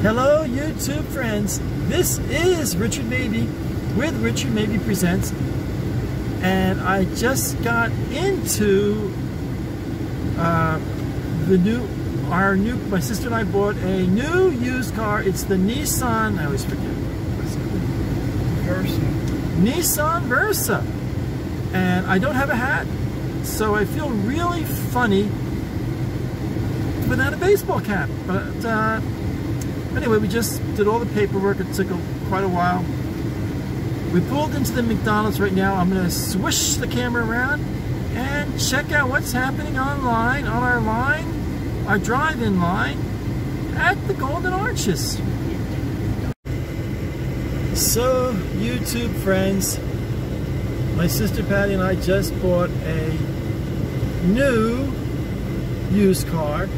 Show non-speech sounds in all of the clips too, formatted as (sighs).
Hello, YouTube friends. This is Richard Mabey with Richard Mabey Presents. And I just got into uh, the new, our new, my sister and I bought a new used car. It's the Nissan, I always forget. Versa. Nissan Versa. And I don't have a hat, so I feel really funny without a baseball cap. But uh, anyway, we just did all the paperwork. It took a, quite a while. We pulled into the McDonald's right now. I'm going to swish the camera around and check out what's happening online, on our line, our drive-in line at the Golden Arches. So, YouTube friends, my sister Patty and I just bought a new used car.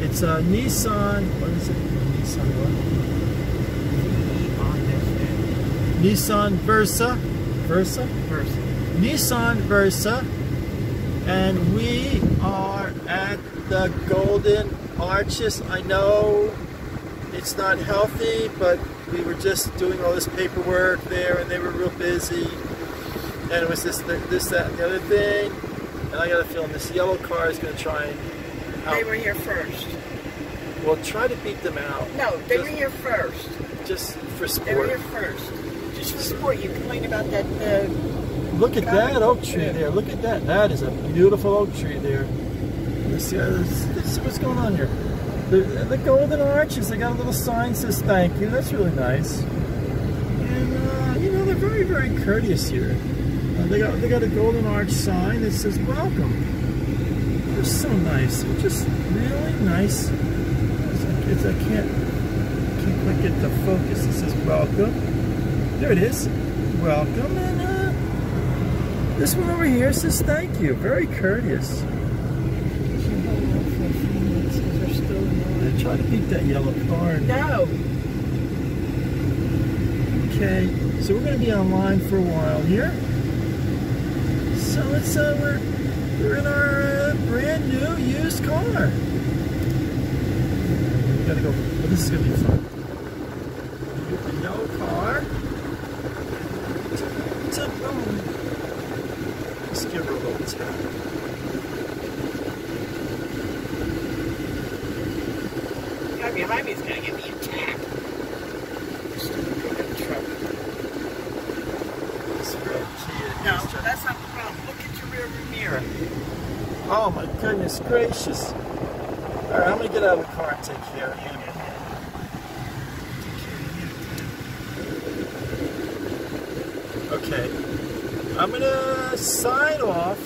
It's a Nissan, what is it? Nissan Versa. Versa? Versa. Nissan Versa. And we are at the Golden Arches. I know it's not healthy, but we were just doing all this paperwork there and they were real busy. And it was this, this, that, and the other thing. And I got a feeling this yellow car is going to try and help. They were here first. Well, try to beat them out. No, they just, were here first. Just for sport. They were here first. Just for sport. You complained about that. Uh, Look at that oak tree Yeah. there. Look at that. That is a beautiful oak tree there. Let's see, uh, let's, let's see what's going on here. The, the golden arches, they got a little sign that says thank you. That's really nice. And, uh, you know, they're very, very courteous here. Uh, they, got, they got a golden arch sign that says welcome. They're so nice. They're just really nice. It's, I can't, can't quite get the focus. It says welcome. There it is. Welcome. And, uh, this one over here says thank you. Very courteous. they're still in try to beat that yellow car. No. Okay, so we're going to be online for a while here. So it's uh, we're we're in our uh, brand new used car. Gotta go. But this is gonna be fun. Yellow car. Boom. Let's give her a little tap. Guy behind me is going to get me attacked. Stupid pickup truck. This red Kia. No, that's not the problem. Look at your rear mirror. Oh my goodness gracious. All right, I'm gonna get out of the car and take care of him. Okay, I'm gonna sign off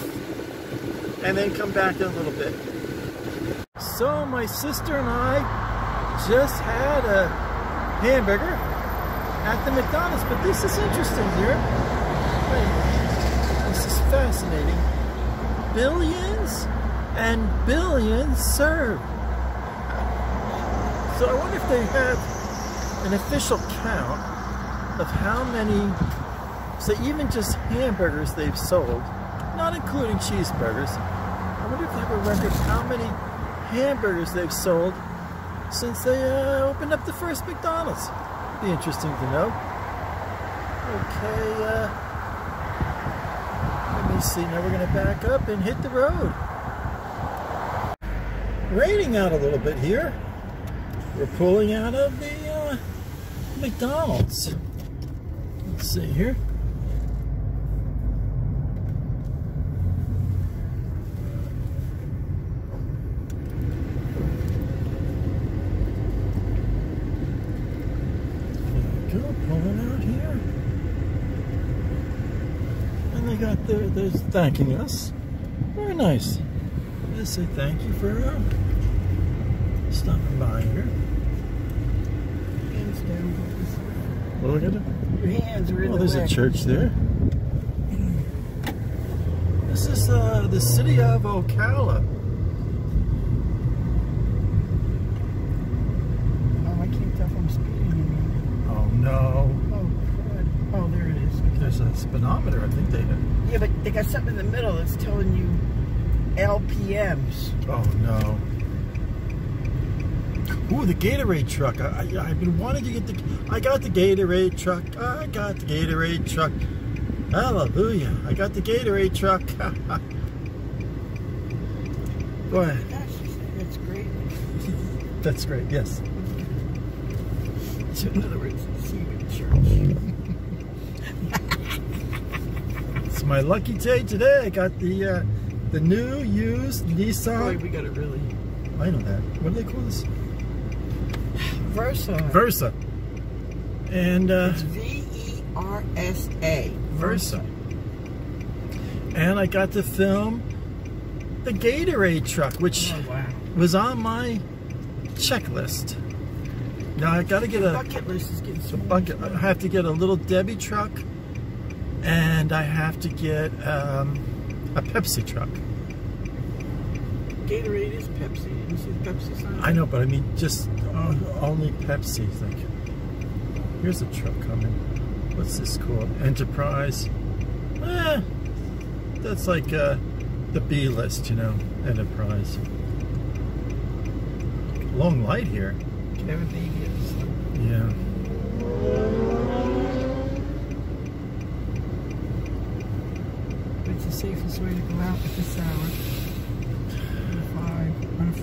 and then come back in a little bit. So my sister and I just had a hamburger at the McDonald's, but this is interesting here. This is fascinating billions and billions served. So I wonder if they have an official count of how many, so even just hamburgers they've sold, not including cheeseburgers. I wonder if they have a record how many hamburgers they've sold since they uh, opened up the first McDonald's. Be interesting to know. Okay, uh, let me see. Now we're going to back up and hit the road. Raining out a little bit here. We're pulling out of the uh, McDonald's. Let's see here. Go, pulling out here. And they got their, thanking us. Very nice. Let's say thank you for uh, stopping by here. Hands down. What are we gonna do? Your hands are in Oh, the there's way. a church there. This is uh, the city of Ocala. Oh, I can't tell if I'm speeding. Oh no. Oh, crud. Oh, there it is. There's a speedometer, I think they have. Yeah, but they got something in the middle that's telling you LPMs. Oh no. Ooh, the Gatorade truck. I, I, I've been wanting to get the. I got the Gatorade truck. I got the Gatorade truck. Hallelujah. I got the Gatorade truck. (laughs) Go ahead. That's great. (laughs) That's great. Yes. So (laughs) in other words, see you in church. It's my lucky day today. I got the uh, the new used Boy, Nissan. we got it really. I know that. What do they call this? Versa. Versa. And uh, It's V E R S A. Versa. And I got to film the Gatorade truck, which Oh wow. was on my checklist. Now I got to get a, bucket list is getting so bucket. I have to get a little Debbie truck, and I have to get um, a Pepsi truck. Gatorade is Pepsi. You see the Pepsi sign? I know, but I mean just uh, only Pepsi. Think. Here's a truck coming. What's this called? Enterprise. Eh, that's like uh, the B list, you know. Enterprise. Long light here. Yeah. It's the safest way to go out at this hour.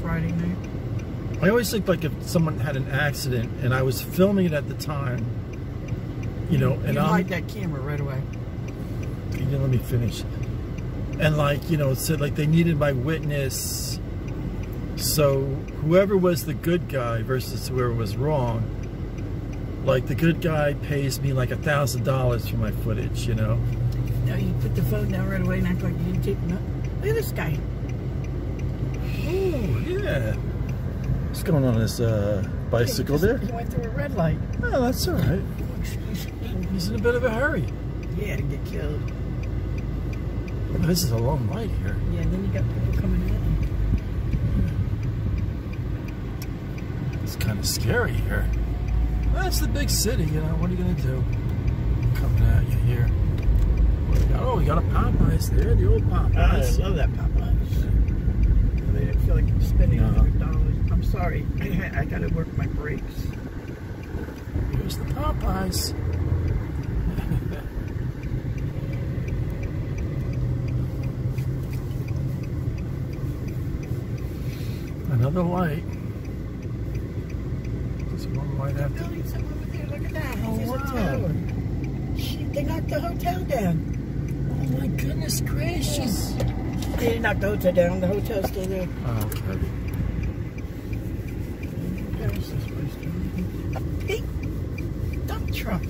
Five on a Friday night. I always think like if someone had an accident and I was filming it at the time, you know, and you I'm hide that camera right away. you didn't let me finish. And like, you know, it said like they needed my witness. So whoever was the good guy versus whoever was wrong, like the good guy pays me like a thousand dollars for my footage, you know. Now you put the phone down right away and act like you didn't take nothing. Look at this guy. Oh yeah. What's going on this uh, bicycle He there? just- He went through a red light. Oh, that's all right. He's in a bit of a hurry. Yeah, to get killed. This is a long light here. Yeah, and then you got people coming in. It's kind of scary here. Well, it's the big city, you know. What are you gonna do? Coming at you here. We got? Oh, we got a Popeyes there. The old I love that Popeyes. They didn't feel like spending No. hundred dollars. I'm sorry. I, I gotta work my brakes. Here's the Popeyes. (laughs) Another light. This one light after. to. Building something over there. Look at that. Oh, There's a wow. tower. Shit, they knocked the hotel down. Oh my goodness gracious! They didn't knock the hotel down. The hotel's still there. Oh, okay. There's. A big dump truck.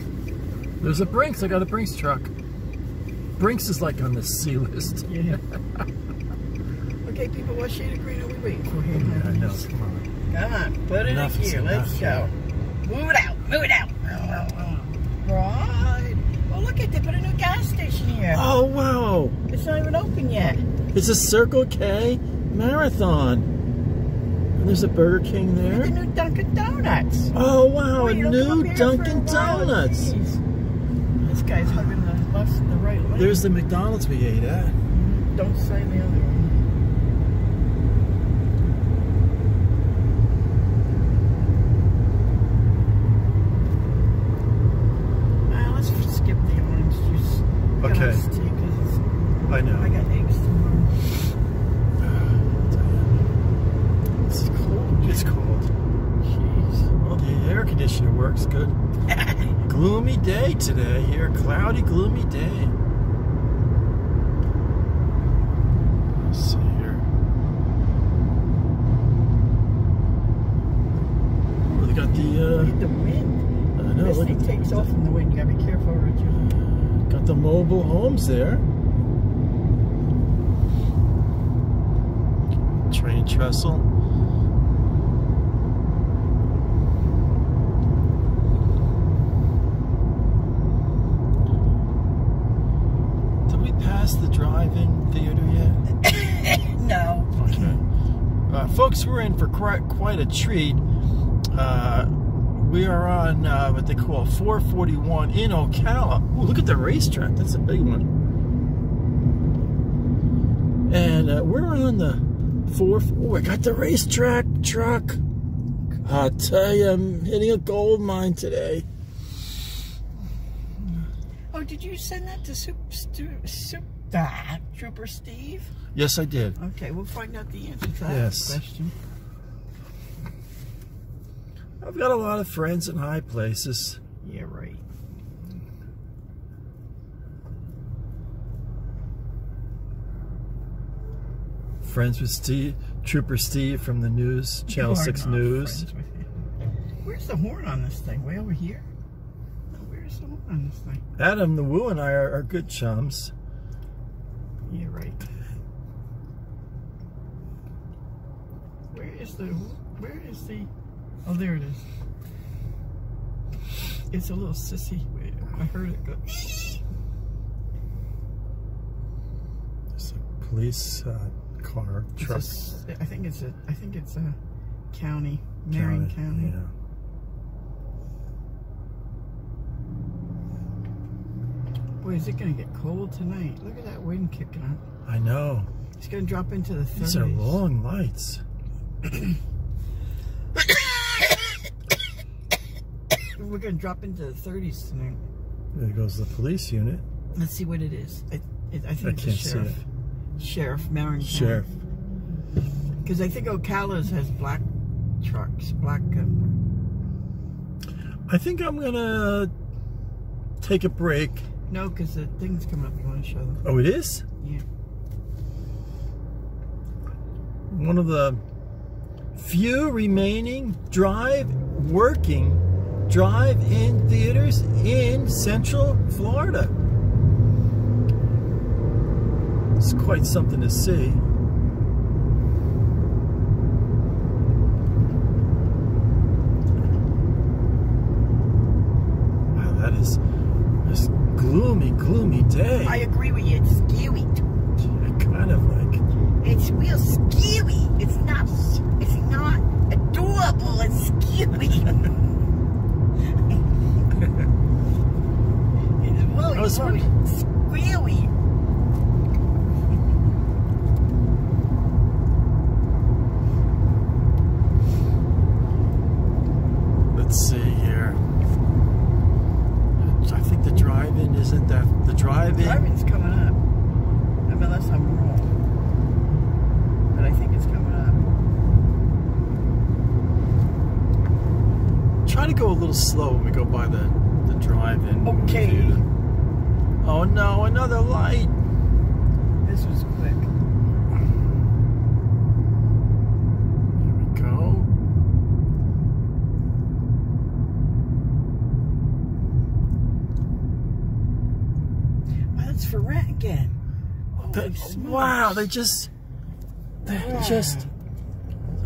There's a Brinks. I got a Brinks truck. Brinks is like on the C list. Yeah. (laughs) okay, people, what shade of green are we waiting for here? I know. Come on. Come on, put it Enough in here. Let's go. Move it out. Move it out. Oh, right. Well, look at they put a new gas station here. Oh wow! It's not even open yet. It's a Circle K marathon. And there's a Burger King there. at the new Dunkin' Donuts. Oh wow! Wait, a you don't come new for a Dunkin' Donuts. Jeez. This guy's hugging the bus in the right lane. There's the McDonald's we ate at. Don't say the other one. Uh, let's skip the orange juice. Okay. iced tea 'cause it's- I know. I got eggs tomorrow. It's cold. It's cold. Jeez. Well, the air conditioner works good. (laughs) gloomy day today here. Cloudy, gloomy day. Let's see here. Oh, they got the, uh, the wind. I know, this look thing takes off in the wind. You gotta be careful, Richard. (sighs) Got the mobile homes there. Train trestle. Did we pass the drive-in theater yet? (coughs) No. Okay. Uh, folks, we're in for quite, quite a treat. Uh, we are on uh, what they call 441 in Ocala. Ooh, look at the racetrack. That's a big one. And uh, we're on the fourth. Oh, I got the racetrack truck. I tell you, I'm hitting a gold mine today. Oh, did you send that to Soup, Stu, Soup, ah, Trooper Steve? Yes, I did. Okay, we'll find out the answer to that Yes. question. I've got a lot of friends in high places. Yeah, right. Friends with Steve, Trooper Steve from the news, Channel You are 6 not News. friends with him. Where's the horn on this thing? Way over here? Where's the horn on this thing? Adam the Woo and I are, are good chums. Yeah, right. Where is the, where is the, oh, there it is. It's a little sissy. Wait, I heard it go. There's a police uh, car, It's a truck. s- I think it's a, I think it's a county, Marion County. Yeah. Boy, is it gonna get cold tonight? Look at that wind kicking up. I know. It's gonna drop into the 30s. These are long lights. (coughs) We're gonna drop into the 30s tonight. There goes the police unit. Let's see what it is. I, it, I think I it's can't the see sheriff. it. Sheriff, Marion Sheriff. Because I think Ocala's has black trucks, black. Um, I think I'm gonna take a break. No, because the thing's coming up. You want to show them? Oh, it is? Yeah. One of the few remaining drive working drive-in theaters in Central Florida. It's quite something to see. Wow, that is this gloomy, gloomy day. I agree with you. It's scary. kind of like It's real scary. It's not. It's not adorable. It's scary. (laughs) I was really scary. Let's see here. I think the drive-in isn't that the drive-in. The driving's coming up. I mean, unless I'm wrong. But I think it's coming up. Try to go a little slow when we go by the the drive-in. Okay. Oh no, another light. This was quick. Here we go. Wow, that's for rent again. Holy They- wow, they just they Wow. just.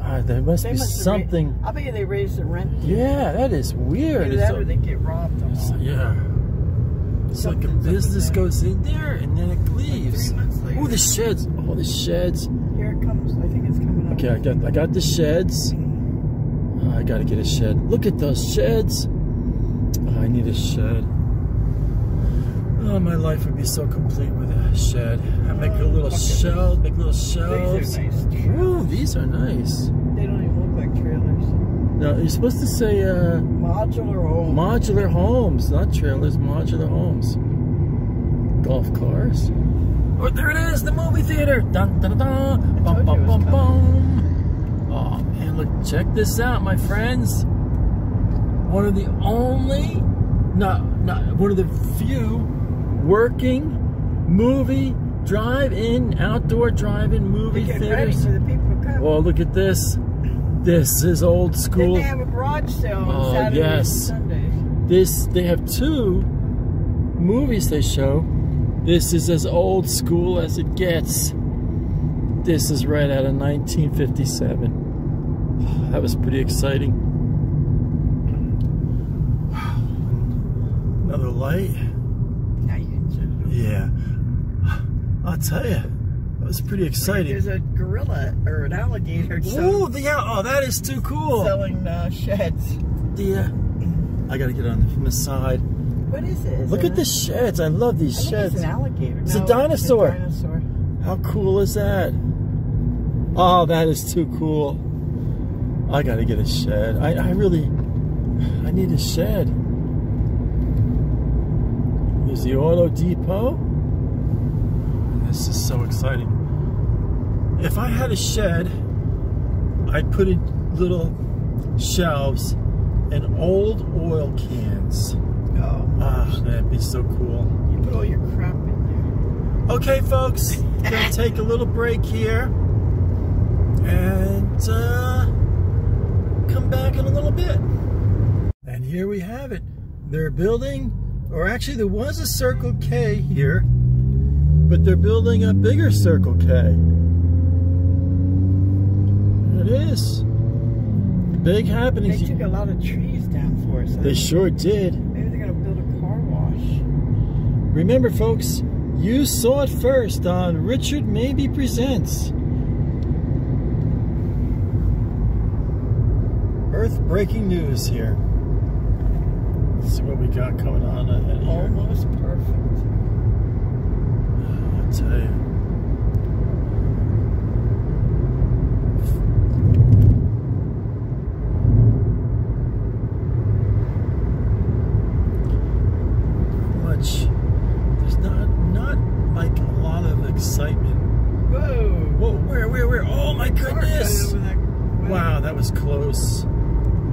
Ah, there must They be must something. I bet you they raised the rent. Yeah, that is weird. Either that or they get robbed. yeah. It's like a Something's up with business that. goes in there and then it leaves. Later. Oh, the sheds. Oh, the sheds. Here it comes. I think it's coming up. Okay, I got I got the sheds. Oh, I gotta get a shed. Look at those sheds. Oh, I need a shed. Oh, my life would be so complete with a shed. I make a little at make little These shelves. are nice. Ooh, these are nice. They don't even look like trailers. No, you're supposed to say uh, Modular home. modular homes, not trailers. Modular homes. Golf cars. Oh, there it is, the movie theater. Dun dun dun. Bum bum bum bum. Oh man, look! Check this out, my friends. One of the only, not not one of the few, working movie drive-in outdoor drive-in movie They're getting ready theaters. for the people to come. Oh, look at this. This is old Then school. they have a garage sale on Oh, Saturdays yes. and Sundays. This they have two movies they show. This is as old school as it gets. This is right out of 1957. (sighs) That was pretty exciting. (sighs) Another light. Now you can sit. Yeah. I'll tell you. That was pretty exciting. There's a gorilla or an alligator Ooh, the, yeah, oh, that is too cool. selling uh, sheds. The, uh, I gotta get on from the side. What is it? Is Look it at the sheds. I love these I sheds. It's an alligator. It's a dinosaur. It's a dinosaur. How cool is that? Oh, that is too cool. I gotta get a shed. I, I really, I need a shed. There's the auto depot. This is so exciting. If I had a shed, I'd put in little shelves and old oil cans. Oh, Ah, that'd be so cool. you put all your crap in there. Okay, folks, (laughs) gonna take a little break here and uh, come back in a little bit. And here we have it. They're building, or actually, there was a Circle K here, but they're building a bigger Circle K. It is. Big happenings. They took a lot of trees down for us. They sure did. Maybe they're gonna build a car wash. Remember, folks, you saw it first on Richard Mabey Presents. Earth breaking news here. Let's see what we got coming on ahead here. Almost perfect. (sighs) I tell you. Much. There's not not like a lot of excitement. Whoa! Whoa, where, where, where? Oh my Car goodness! cut over that way. Wow, that was close.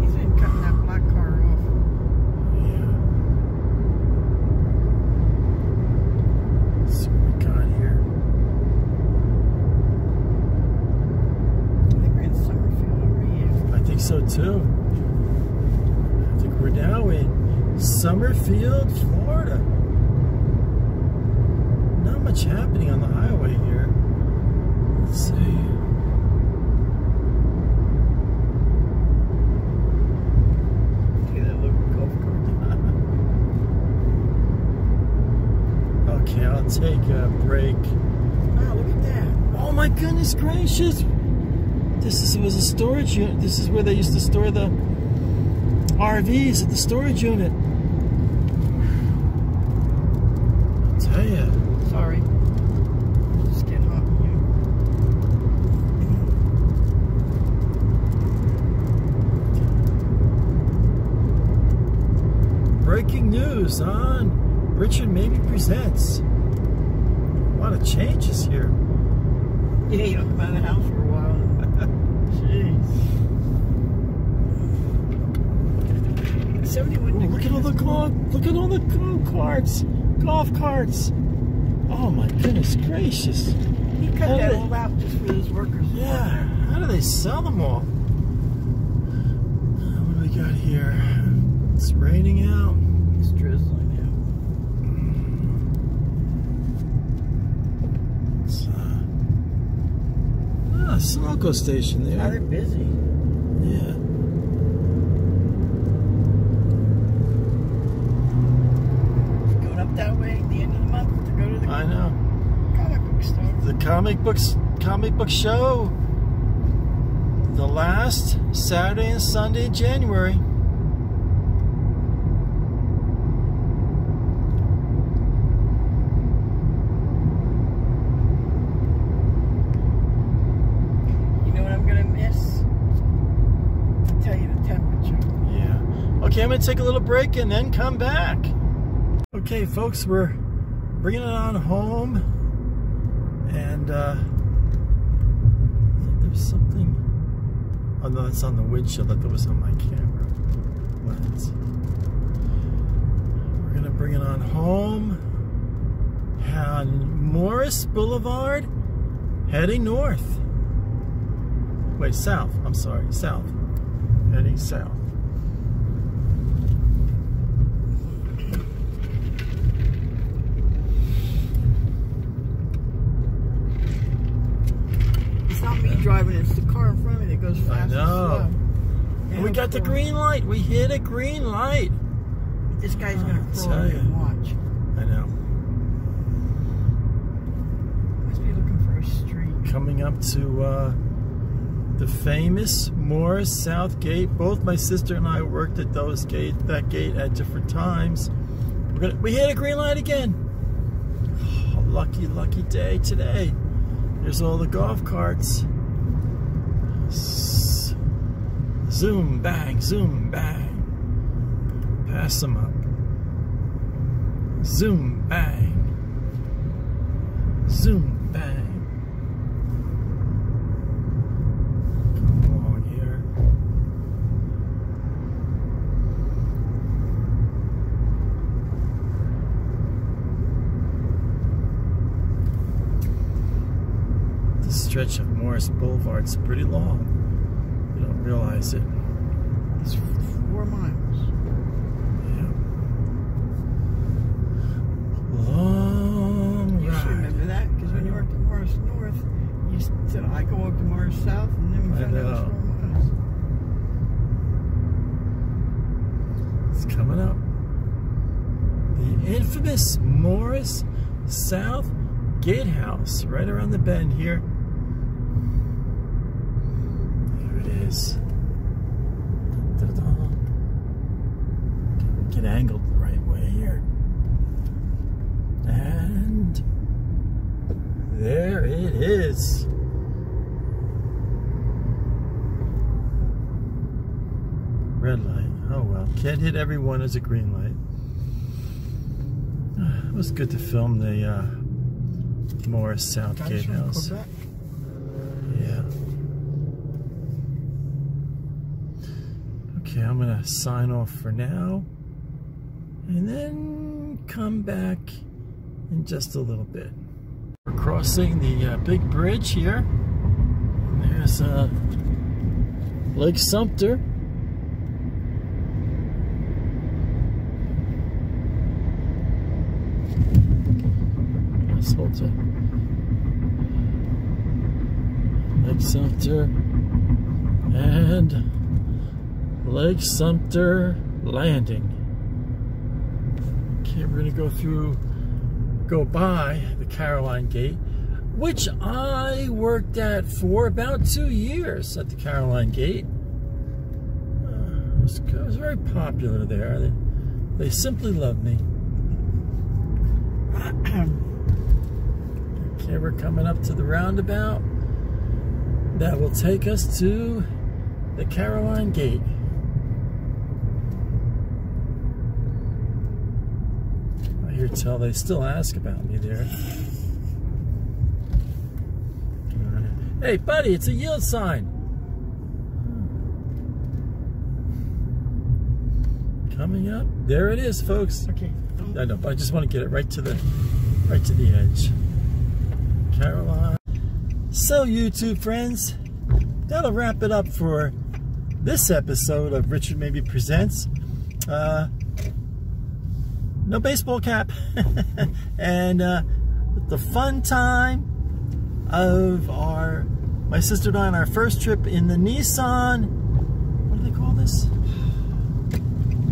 He's been cutting that black car off. Yeah. Let's see what we got here. I think we're in Summerfield, are we? I think so too. I think we're now in Summerfield, Florida. Not much happening on the highway here. Let's see. See that little golf cart? Okay, I'll take a break. Wow, look at that. Oh my goodness gracious! This is, was a storage unit. This is where they used to store the RVs at the storage unit. I'll tell you. Sorry. Just getting hot in Breaking news on Richard Mabey Presents. A lot of changes here. here. Yeah, house for a while. Jeez. Somebody Ooh, look at all the golf, look at all the golf carts, golf carts. Oh my goodness gracious! He cut How that all out just for his workers. Yeah, how do they sell them all? What do we got here? It's raining out. It's drizzling It's Sunoco station now. Now they're busy. Yeah. Going up that way at the end of the month to go to the I know. comic book store. The comic books, comic book show. The last Saturday and Sunday in January. You know what I'm gonna miss? I'll tell you the temperature. To take a little break and then come back. Okay, folks, we're bringing it on home. And uh, there's something. Oh, no, that's on the windshield. Thought it was on my camera. What? We're going to bring it on home. On Morse Boulevard, heading north. Wait, south. I'm sorry, south. Heading south. It's not me driving, it's the car in front of me that goes I fast know. and. We got the green light. We hit a green light. This guy's gonna I pull tell over ya. and watch. I know. Must be looking for a street. Coming up to uh, the famous Morse South Gate. Both my sister and I worked at those gate that gate at different times. We're gonna, we hit a green light again. Oh, (sighs) lucky, lucky day today. There's all the golf carts. Zoom, bang, zoom, bang. Pass them up. Zoom, bang. Zoom, bang. Come along here. The stretch of Morse Boulevard is pretty long. You don't realize it. It's four miles. Yeah. Long You should remember that because when you worked at Morse North, you said I go up to Morse South, and then we found out it was four miles. It's coming up. The infamous Morse South Gatehouse, right around the bend here. Is. Da-da-da. Get angled the right way here. And there it is. Red light. Oh well. Can't hit everyone as a green light. (sighs) It was good to film the uh, Morse South Gatehouse. Quebec. Yeah. Okay, I'm gonna sign off for now, and then come back in just a little bit. We're crossing the uh, big bridge here. And there's uh, Lake Sumter. It. Lake Sumter and Lake Sumter Landing. Okay, we're gonna go through, go by the Caroline Gate, which I worked at for about two years at the Caroline Gate. Uh, it, was, it was very popular there. They, they simply loved me. (clears throat) Okay, we're coming up to the roundabout. That will take us to the Caroline Gate. Tell they still ask about me there. Hey, buddy, it's a yield sign. Coming up. There it is, folks. Okay. I know, but I just want to get it right to the right to the edge. Caroline. So YouTube friends, that'll wrap it up for this episode of Richard Mabey Presents. Uh, no baseball cap. (laughs) and uh, the fun time of our my sister and I on our first trip in the Nissan. What do they call this?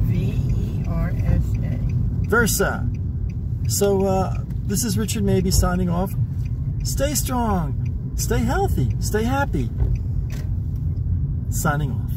V E R S A. Versa. So uh, this is Richard Mabey signing off. Stay strong, stay healthy, stay happy. Signing off.